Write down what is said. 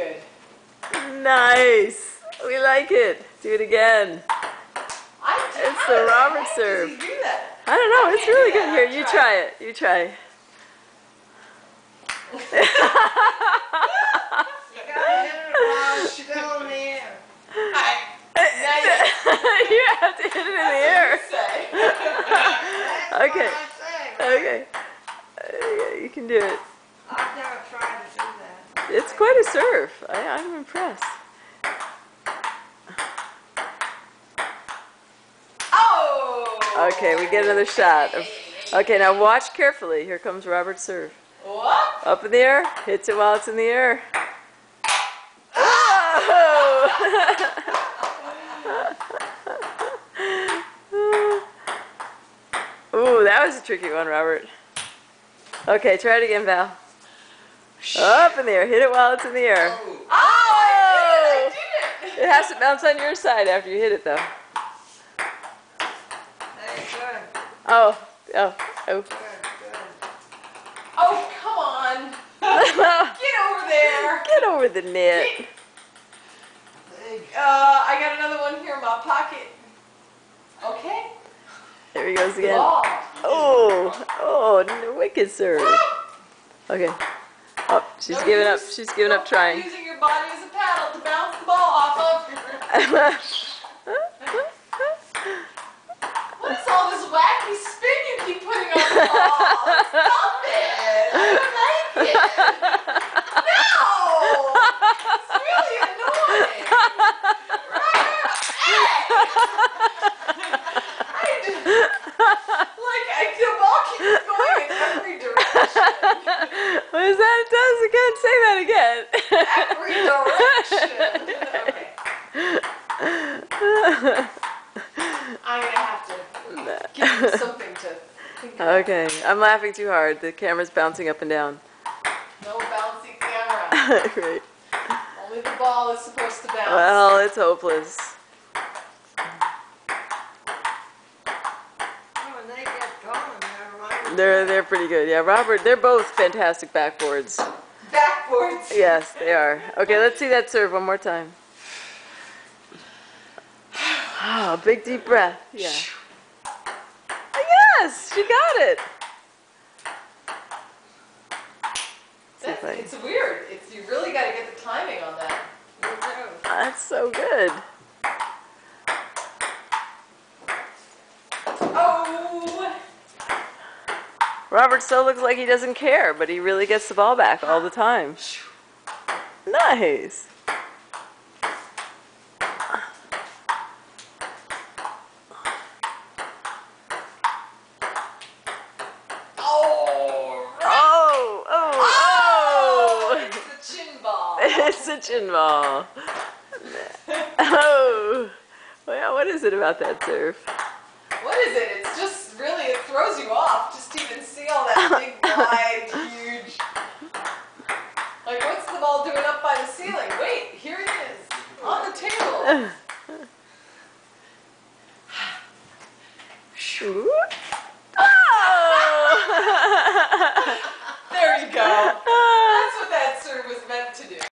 Good. Nice. We like it. Do it again. I, It's the Robert serve. Does he do that? I don't know. It's really good. Here, you try. it. You try. You gotta hit it while it's still in the air. I, you have to hit it in the air. Okay. I. Okay. Uh, You can do it. I've never tried to do that. It's quite a serve. I, I'm impressed. Oh. Okay, we get another shot. Of, okay, now watch carefully. Here comes Robert's serve. What? Up in the air. Hits it while it's in the air. Oh! Ooh, that was a tricky one, Robert. Okay, try it again, Val. Up in the air. Hit it while it's in the air. Oh, I did it! I did it! It has to bounce on your side after you hit it, though. Hey, good, Oh, oh, oh. good, good. Oh, come on. Get over there. Get over the net. Hey, Uh, I got another one here in my pocket. Okay. There he goes again. Ball. Oh, oh, n- wicked serve. Okay. Oh, she's No giving up. She's giving up trying. Using your body as a paddle to bounce the ball off of. What is all this wacky spin you keep putting on the ball? Stop it! I don't like it. No! It's really annoying. I just, like I, the ball keeps going in every direction. what is that? It does again. Say that again. Every direction. Okay. I'm gonna have to give you something to think about. okay, I'm laughing too hard. The camera's bouncing up and down. No bouncy camera. Great. Only the ball is supposed to bounce. Well, it's hopeless. They get going, they're. They're they're pretty good. Yeah, Robert. They're both fantastic backboards. Backwards. Yes, they are. Okay, let's see that serve one more time. Oh, big deep breath. Yeah. Yes, she got it. That's, it's weird. It's you really got to get the timing on that. That's so good. Oh. Robert still looks like he doesn't care, but he really gets the ball back all the time. Nice. Oh. right. Oh, oh, Oh, it's the chin a ball. Oh. Well, what is it about that serve? What is it? It's just really, it throws you off just to even see all that big, wide, huge. Like, what's the ball doing up by the ceiling? Wait, here it is, on the table.